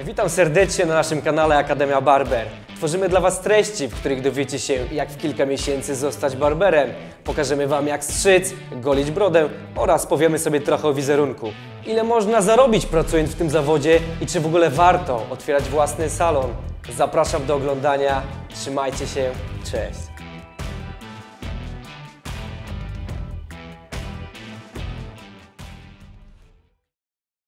Witam serdecznie na naszym kanale Akademia Barber. Tworzymy dla Was treści, w których dowiecie się, jak w kilka miesięcy zostać barberem. Pokażemy Wam, jak strzyc, golić brodę oraz powiemy sobie trochę o wizerunku. Ile można zarobić pracując w tym zawodzie i czy w ogóle warto otwierać własny salon. Zapraszam do oglądania. Trzymajcie się. Cześć.